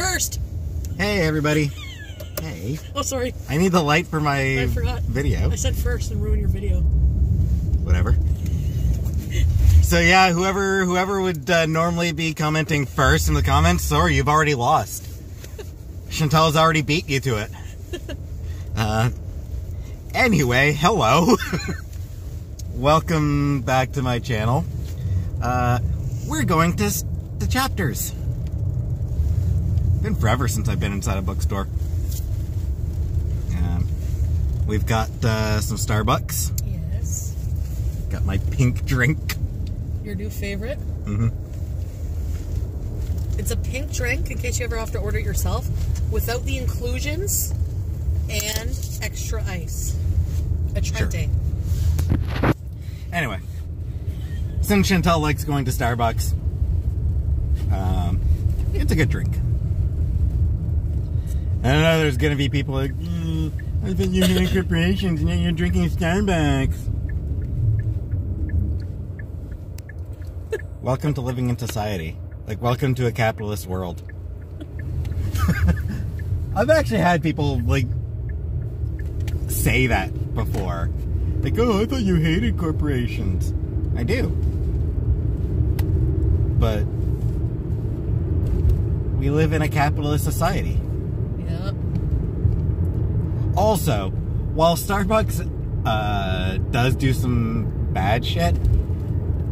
First. Hey, everybody. Hey. Oh, sorry. I need the light for my I forgot. video. I said first and ruined your video. Whatever. So yeah, whoever whoever would uh, normally be commenting first in the comments, sorry, you've already lost. Chantel's already beat you to it. Uh, anyway, hello. Welcome back to my channel. Uh, we're going to the chapters. Been forever since I've been inside a bookstore. Um, we've got uh, some Starbucks. Yes. Got my pink drink. Your new favorite. Mm-hmm. It's a pink drink, in case you ever have to order it yourself, without the inclusions and extra ice. A Trenta. Anyway, since Chantel likes going to Starbucks, um, it's a good drink. I know there's gonna be people like, "Mm, I thought you had corporations and now you're drinking Starbucks. welcome to living in society. Like, welcome to a capitalist world. I've actually had people like say that before. Like, oh, I thought you hated corporations. I do. But we live in a capitalist society. Also, while Starbucks uh, does do some bad shit,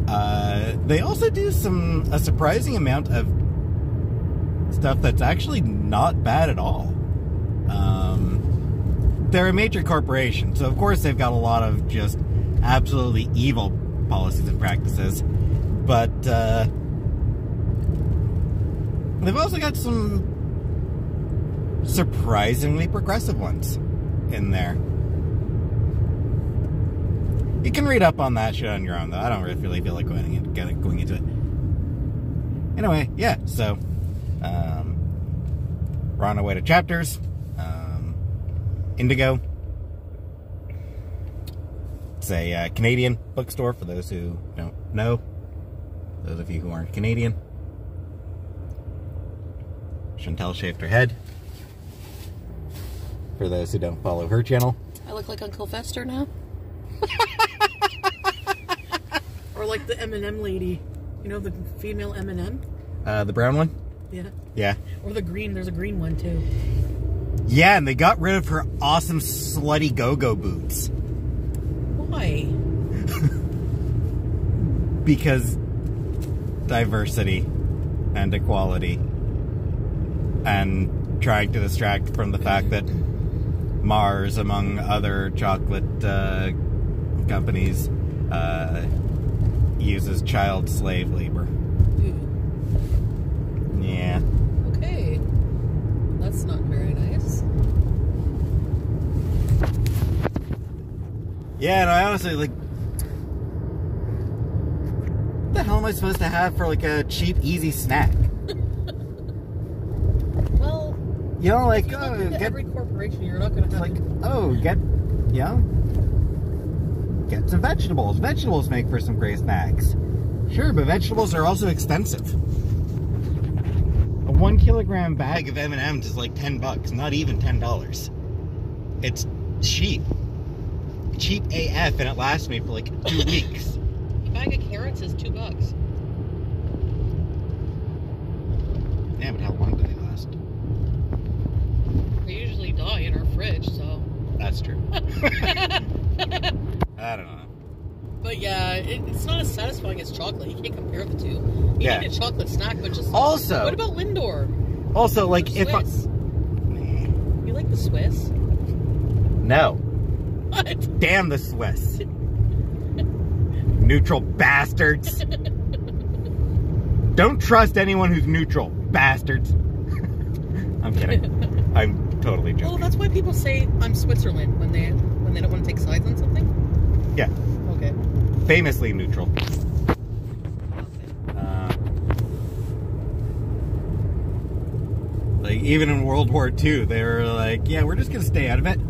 uh, they also do some a surprising amount of stuff that's actually not bad at all. Um, they're a major corporation, so of course they've got a lot of just absolutely evil policies and practices, but uh, they've also got some surprisingly progressive ones in there. You can read up on that shit on your own, though. I don't really feel like going, in, going going into it. Anyway, yeah, so um, we're on our way to chapters. Um, Indigo. It's a uh, Canadian bookstore for those who don't know. Those of you who aren't Canadian. Chantel shaved her head. For those who don't follow her channel. I look like Uncle Fester now. or like the M&M lady. You know, the female M&M? Uh, the brown one? Yeah. Yeah. Or the green. There's a green one, too. Yeah, and they got rid of her awesome slutty go-go boots. Why? Because diversity and equality. And trying to distract from the fact that Mars, among other chocolate uh, companies, uh, uses child slave labor. Yeah. Okay. That's not very nice. Yeah, and I honestly like. What the hell am I supposed to have for like a cheap, easy snack? Well, You know, like oh, get every corporation, you're not going to have like oh, get know, get some vegetables. Vegetables make for some great snacks. Sure, but vegetables are also expensive. A one kilogram bag of M and M's is like ten bucks, not even ten dollars. It's cheap, cheap AF, and it lasts me for like two weeks. a bag of carrots is two bucks. Yeah, but how long do they last? They usually die in our fridge, so. That's true. I don't know. But yeah, it, it's not as satisfying as chocolate. You can't compare the two. You Yeah. need a chocolate snack, but just Also- What about Lindor? Also, like if I, You like the Swiss? no, What? damn the Swiss, neutral bastards. Don't trust anyone who's neutral, bastards. I'm kidding. Totally Well, joking. that's why people say I'm Switzerland when they when they don't want to take sides on something. Yeah, Okay. famously neutral. Uh, like even in World War II, they were like, "Yeah, we're just gonna stay out of it.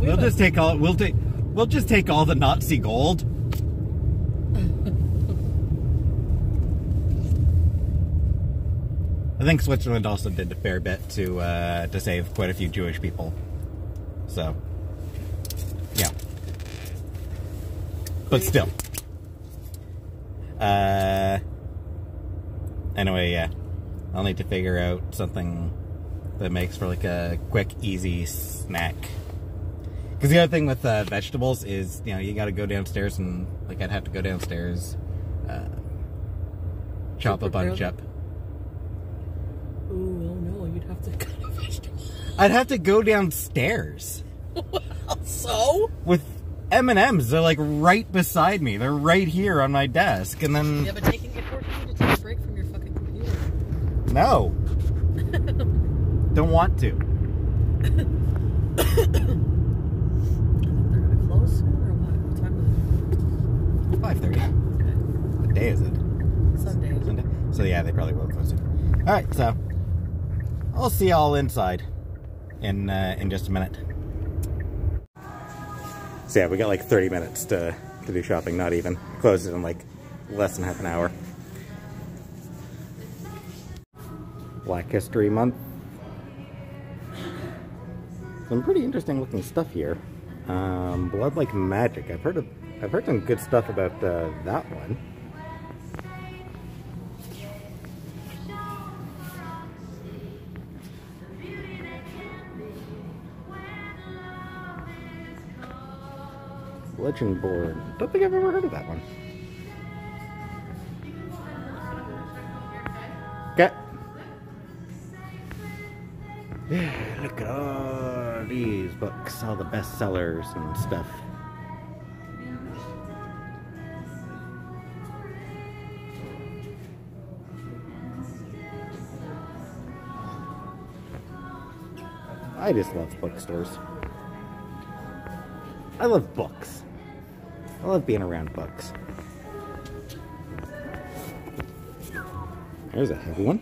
We We'll just take all. We'll take. We'll just take all the Nazi gold." I think Switzerland also did a fair bit to uh, to save quite a few Jewish people. So, yeah. But still. Uh, anyway, yeah. I'll need to figure out something that makes for like a quick, easy snack. Because the other thing with uh, vegetables is, you know, you got to go downstairs and, like, I'd have to go downstairs, uh, chop a bunch up. Ooh, no, you'd have to cut a vegetable. I'd have to go downstairs so? with M and M's. They're like right beside me. They're right here on my desk, and then Yeah, but taking it for you to take a break from your fucking computer. no, don't want to. They're gonna close soon or what? What time is Five thirty. it? Okay. What day is it? Sunday. Sunday. So yeah, they probably will close it. All right, so I'll see y'all inside in uh, in just a minute. So yeah, we got like 30 minutes to to do shopping. Not even closes in like less than half an hour. Black History Month. Some pretty interesting looking stuff here. Um, Blood Like Magic. I've heard of, I've heard some good stuff about uh, that one. Board. Don't think I've ever heard of that one. Okay. Yeah, look at all these books, all the bestsellers and stuff. I just love bookstores. I love books. I love being around books. There's a heavy one.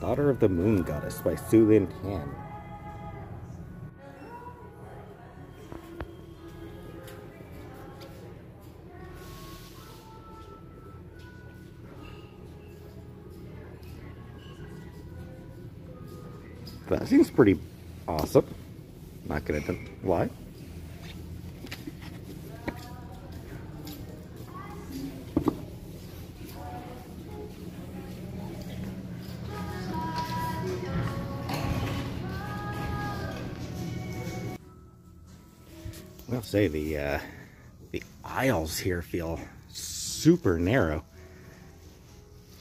Daughter of the Moon Goddess by Sue Lynn Tan. That seems pretty awesome. Not gonna lie. I'll say the uh, the aisles here feel super narrow.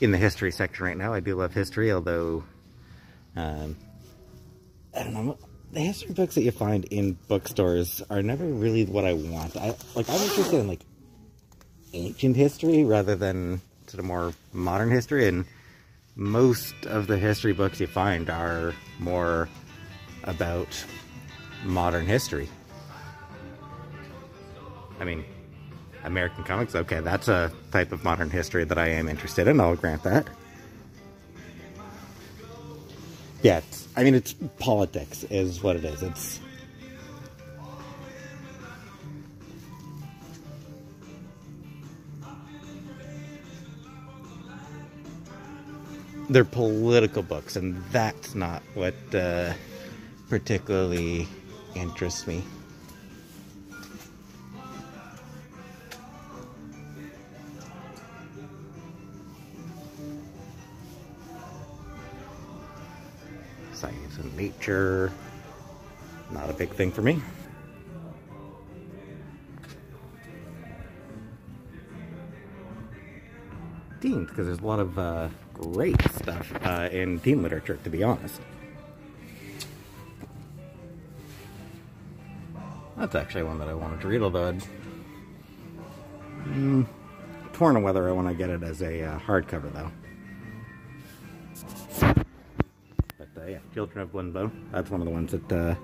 In the history section right now, I do love history, although um, I don't know. The history books that you find in bookstores are never really what I want. I like I'm interested in like ancient history rather than sort of more modern history, and most of the history books you find are more about modern history. I mean, American comics, okay, that's a type of modern history that I am interested in, I'll grant that. Yeah, I mean, it's politics, is what it is. It's. They're political books, and that's not what uh, particularly interests me. Not a big thing for me. Teens, because there's a lot of uh, great stuff uh, in teen literature, to be honest. That's actually one that I wanted to read, although I'd mm, torn on whether I want to get it as a uh, hardcover, though. Uh, yeah, Children of Limbo. That's one of the ones that uh,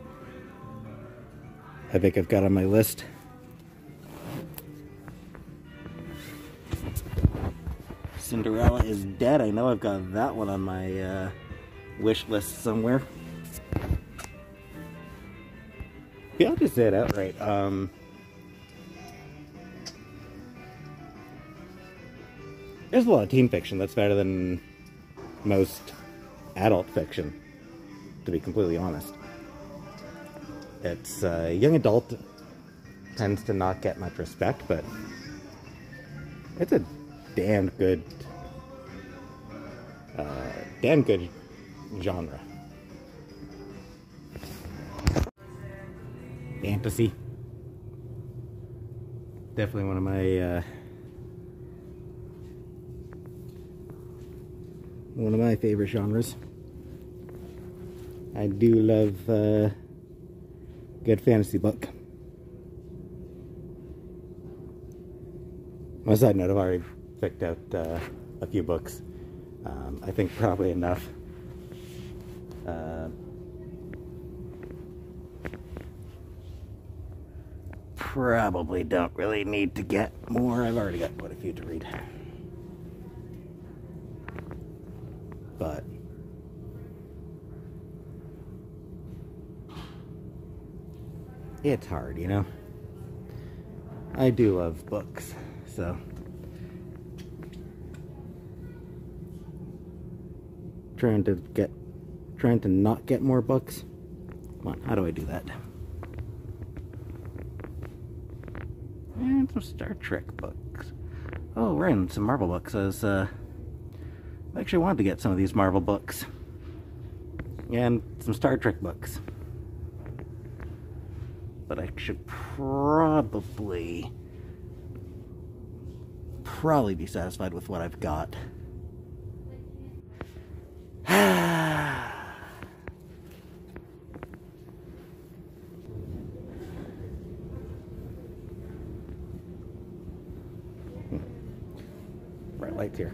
I think I've got on my list. Cinderella is dead. I know I've got that one on my uh, wish list somewhere. Yeah, I'll just say it outright. Um, there's a lot of teen fiction that's better than most adult fiction, to be completely honest. It's uh, young adult tends to not get much respect, but it's a damn good, uh, damn good genre. Fantasy. Definitely one of my uh, one of my favorite genres. I do love uh, good fantasy book. On a side note, I've already picked out uh, a few books. Um, I think probably enough. Uh, probably don't really need to get more. I've already got quite a few to read. But it's hard, you know. I do love books, so trying to get trying to not get more books. Come on, how do I do that? And some Star Trek books. Oh, we're in some Marvel books. As uh, I actually wanted to get some of these Marvel books and some Star Trek books, but I should probably probably be satisfied with what I've got. Bright lights here.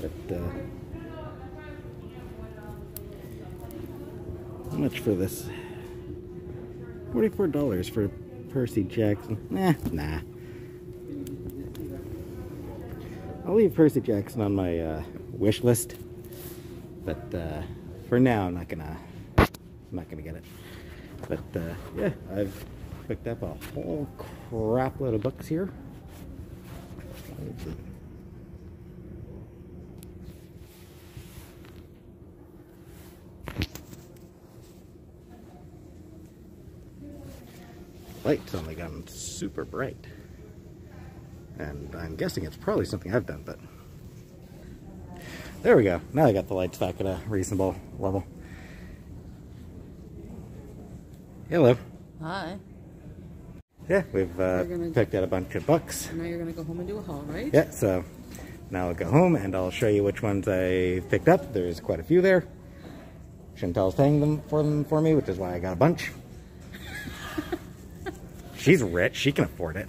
But, uh, how much for this? $44 for Percy Jackson. Nah, nah. I'll leave Percy Jackson on my uh, wish list, but uh, for now I'm not gonna, I'm not gonna get it. But uh, yeah, I've picked up a whole crap load of books here. Light's only gotten super bright. And I'm guessing it's probably something I've done, but... There we go. Now I got the lights back at a reasonable level. Hello. Hi. Yeah, we've uh, picked out a bunch of books. Now you're gonna go home and do a haul, right? Yeah, so now I'll go home and I'll show you which ones I picked up. There's quite a few there. Chantel's paying them for them for me, which is why I got a bunch. She's rich; she can afford it.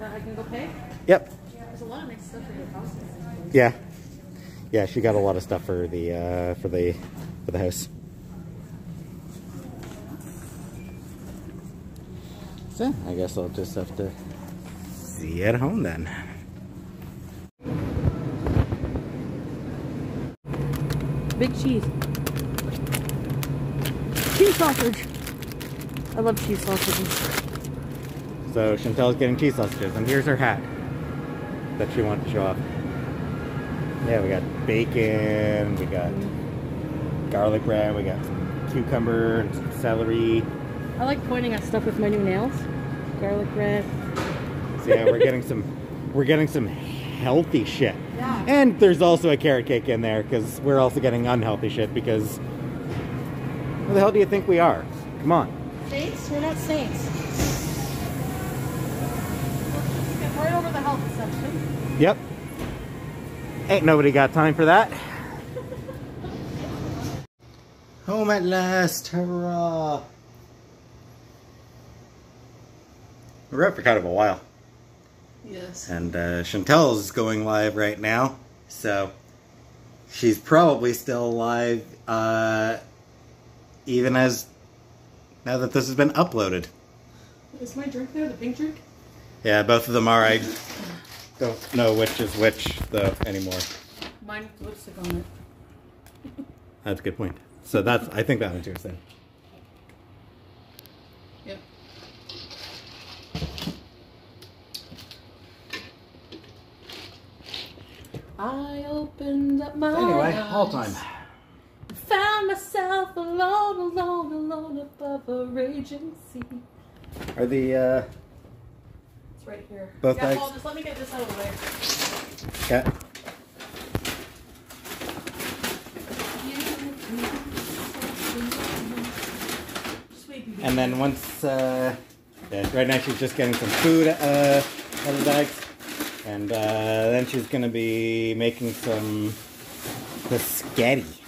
Uh, I can go pay? Yep. There's a lot of nice stuff your house. Yeah. Yeah, she got a lot of stuff for the uh, for the for the house. So I guess I'll just have to see you at home then. Big cheese. Sausage. I love cheese sausages. So Chantel's getting cheese sausages, and here's her hat that she wanted to show off. Yeah, we got bacon, we got garlic bread, we got some cucumber and some celery. I like pointing at stuff with my new nails. Garlic bread. So yeah, we're getting some we're getting some healthy shit. Yeah. And there's also a carrot cake in there because we're also getting unhealthy shit because who the hell do you think we are? Come on. Saints? We're not saints. Right over the health section. Yep. Ain't nobody got time for that. Home at last, hurrah! We We're up for kind of a while, Yes. and uh, Chantel's going live right now, so she's probably still live, uh, even as now that this has been uploaded. Is my drink there, the pink drink? Yeah, both of them are. I don't know which is which, though, anymore. Mine with lipstick on it. that's a good point. So that's, I think that one's yours then. I opened up my Anyway, all time. Alone, alone, alone above a raging sea. Are the uh, It's right here. Both yeah, bags? Paul, just let me get this out of the way. Sweet And then once, uh, yeah, right now she's just getting some food uh, out of the bags. And uh, then she's going to be making some biscotti.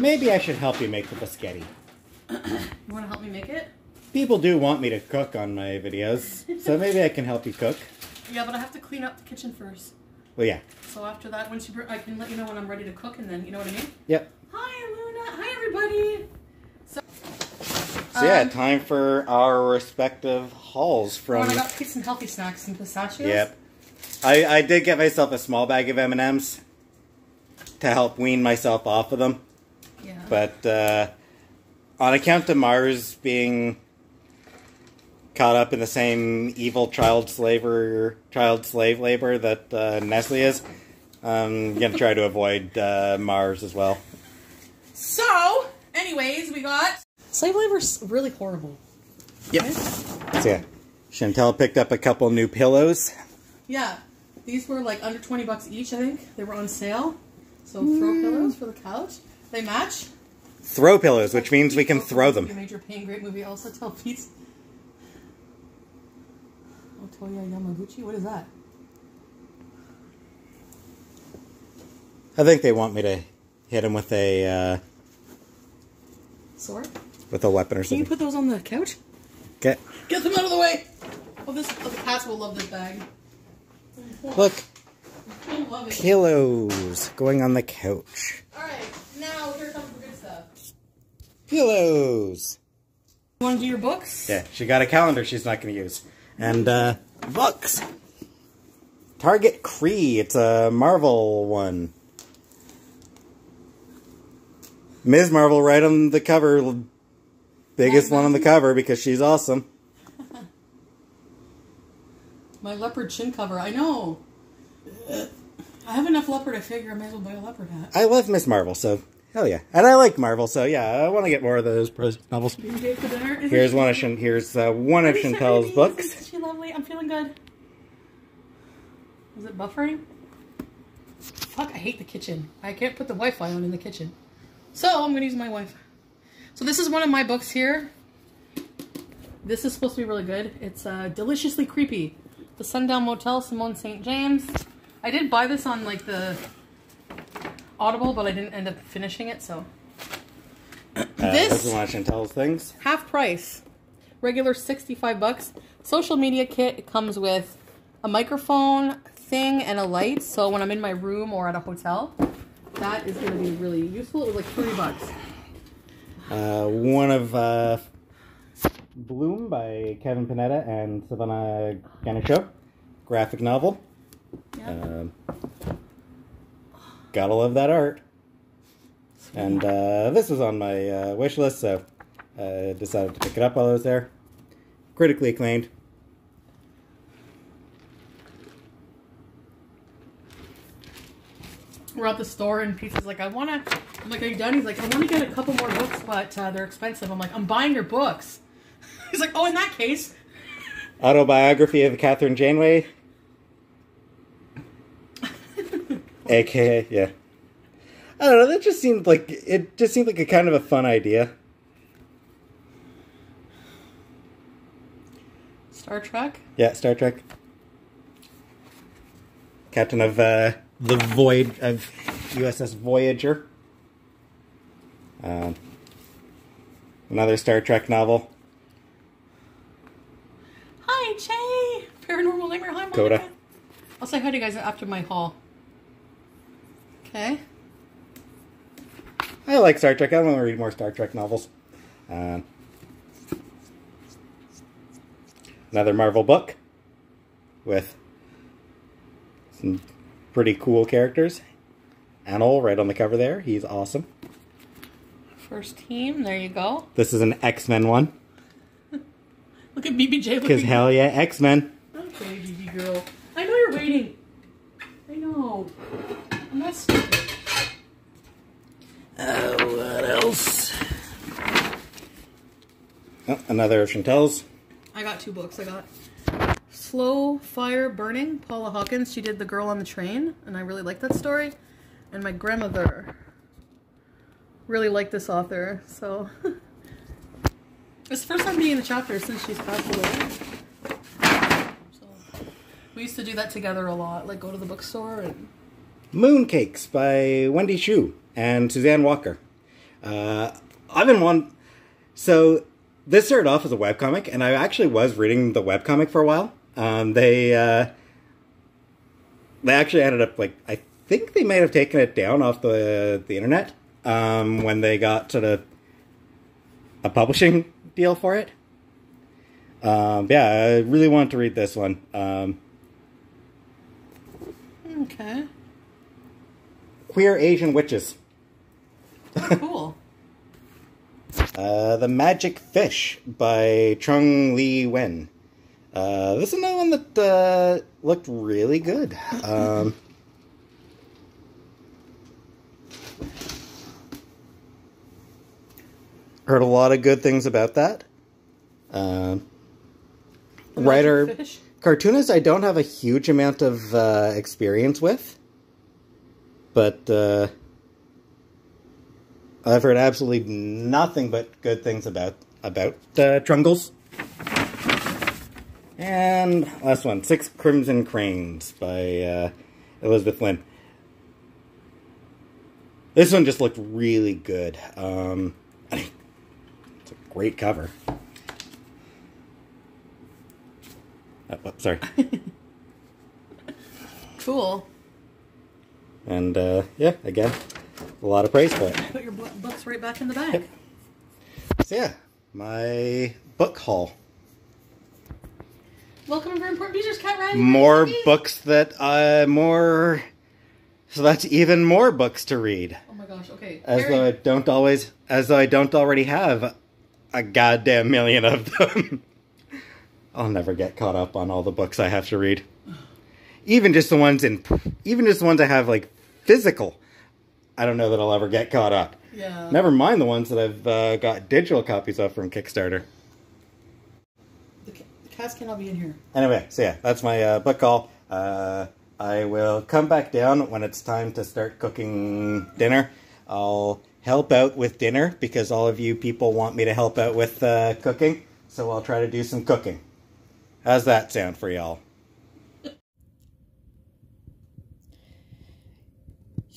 Maybe I should help you make the biscotti. You want to help me make it? People do want me to cook on my videos, so maybe I can help you cook. Yeah, but I have to clean up the kitchen first. Well, yeah. So after that, once you, br- I can let you know when I'm ready to cook, and then you know what I mean. Yep. Hi, Luna. Hi, everybody. So, So yeah, Um, time for our respective hauls oh, from. and I got some healthy snacks, and pistachios. Yep. I, I did get myself a small bag of M&Ms to help wean myself off of them. Yeah. But uh, on account of Mars being caught up in the same evil child slaver, child slave labor that uh, Nestle is, I'm gonna try to avoid uh, Mars as well. So, anyways, we got slave labor's really horrible. Yep. So yeah, Chantel picked up a couple new pillows. Yeah, these were like under twenty bucks each. I think they were on sale. So throw pillows for the couch. They match. Throw pillows, which means we can throw You them. made your pain great movie. Also tell Pete. Otoya Yamaguchi. What is that? I think they want me to hit him with a uh, Sword. with a weapon or something. Can you put those on the couch? Okay. Get them out of the way. Oh, this oh, the cats will love this bag. Look, I love it. pillows going on the couch. All right, now here comes the good stuff. Pillows. You want to do your books? Yeah, she got a calendar she's not going to use. And, uh, books. Target Kree. It's a Marvel one. Ms. Marvel right on the cover. Biggest one on the cover because she's awesome. My leopard chin cover. I know. I have enough leopard. I figure I may as well buy a leopard hat. I love Miss Marvel, so hell yeah. And I like Marvel, so yeah, I want to get more of those prose novels. You date for dinner? Isn't Here's one of here's uh, one of Chantel's books. Isn't she lovely? I'm feeling good. Is it buffering? Fuck, I hate the kitchen. I can't put the Wi-Fi on in the kitchen. So I'm gonna use my Wi-Fi. So this is one of my books here. This is supposed to be really good. It's uh, Deliciously Creepy. The Sundown Motel, Simone St. James. I did buy this on like the Audible, but I didn't end up finishing it, so. Uh, This- this is Chantel's things. half price. Regular 65 bucks. Social media kit it comes with a microphone thing and a light. So when I'm in my room or at a hotel, that is going to be really useful. It was like 30 bucks. Uh, one of uh, Bloom by Kevin Panetta and Savanna Ganucheau. Graphic novel. Yeah. Um, gotta love that art. And uh, this was on my uh, wish list, so I decided to pick it up while I was there. Critically acclaimed. We're at the store and Pete's like, I want to. I'm like, are you done? He's like, I want to get a couple more books, but uh, they're expensive. I'm like, I'm buying your books. He's like, oh, in that case. Autobiography of Kathryn Janeway. AKA, yeah. I don't know, that just seemed like it just seemed like a kind of a fun idea. Star Trek. Yeah, Star Trek. Captain of uh, the Void of USS Voyager. Um, another Star Trek novel. Hi, Jay. Paranormal Nightmare. Hi, Monica. Coda. I'll say hi to you guys after my haul. Okay. I like Star Trek. I want to read more Star Trek novels. Um, another Marvel book with some pretty cool characters. Anil right on the cover there. He's awesome. First team. There you go. This is an X Men one. Look at BBJ Because hell yeah, X Men. Okay, BB girl. I know you're waiting. Another of Chantel's. I got two books. I got Slow Fire Burning, Paula Hawkins. She did The Girl on the Train, and I really like that story. And my grandmother really liked this author, so it's the first time being in the chapter since she's passed away. So we used to do that together a lot, like go to the bookstore and Mooncakes by Wendy Xu and Suzanne Walker. Uh, I've been one. So this started off as a webcomic, and I actually was reading the webcomic for a while. Um, they uh, they actually ended up like I think they might have taken it down off the the internet um, when they got sort of a publishing deal for it. Um, yeah, I really wanted to read this one. Um, okay, Queer Asian Witches. cool. Uh, the Magic Fish by Trung Le Nguyen. Uh, this is another one that uh, looked really good. Um, heard a lot of good things about that. Um, writer, Fish. cartoonist, I don't have a huge amount of uh, experience with, but uh, I've heard absolutely nothing but good things about about uh, Trungles. And last one, Six Crimson Cranes by uh, Elizabeth Lim. This one just looked really good. Um, it's a great cover. Oh, oh, sorry. Cool. And uh, yeah, again, a lot of praise for it. Put your books right back in the bag. So yeah, my book haul. Welcome to Important Features, Cat Ride. More books that uh more so that's even more books to read. Oh my gosh. Okay. As Harry- though I don't always as though I don't already have a goddamn million of them. I'll never get caught up on all the books I have to read. Even just the ones in even just the ones I have like physical. I don't know that I'll ever get caught up. yeah. Never mind the ones that I've uh, got digital copies of from Kickstarter. The, ca- the cats cannot be in here. Anyway, so yeah, that's my uh, book call. Uh, I will come back down when it's time to start cooking dinner. I'll help out with dinner because all of you people want me to help out with uh, cooking. So I'll try to do some cooking. How's that sound for y'all?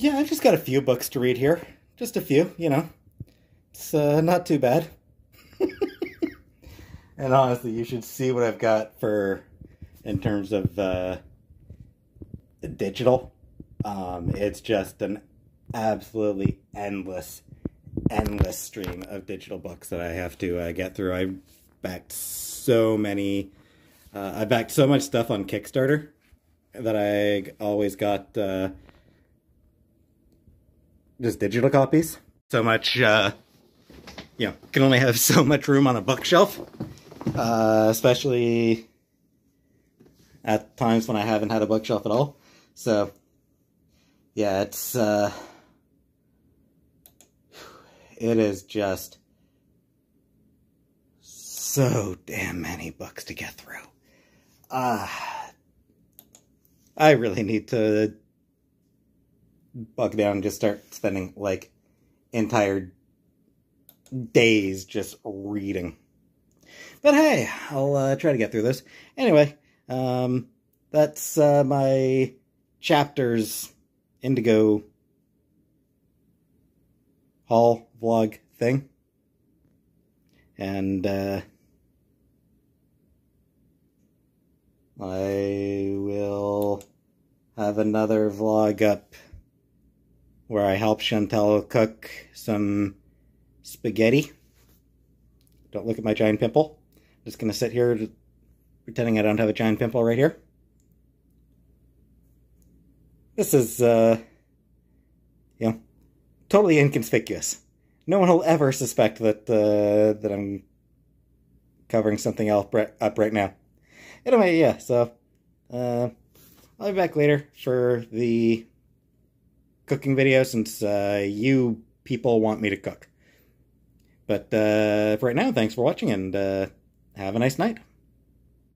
Yeah, I've just got a few books to read here. Just a few, you know. It's uh, not too bad. and honestly, you should see what I've got for in terms of uh, digital. Um, it's just an absolutely endless, endless stream of digital books that I have to uh, get through. I backed so many. Uh, I backed so much stuff on Kickstarter that I always got uh, just digital copies. So much, uh, you know, can only have so much room on a bookshelf, uh, especially at times when I haven't had a bookshelf at all. So, yeah, it's, uh, it is just so damn many books to get through. Ah, I really need to buck down and just start spending like entire days just reading. But hey, I'll uh, try to get through this. Anyway, um, that's uh, my chapters Indigo haul vlog thing. And uh, I will have another vlog up where I help Chantel cook some spaghetti. Don't look at my giant pimple. I'm just going to sit here pretending I don't have a giant pimple right here. This is, uh, you know, totally inconspicuous. No one will ever suspect that, uh, that I'm covering something else up right now. Anyway, yeah, so, uh, I'll be back later for the cooking video since, uh, you people want me to cook. But uh, for right now, thanks for watching and uh, have a nice night.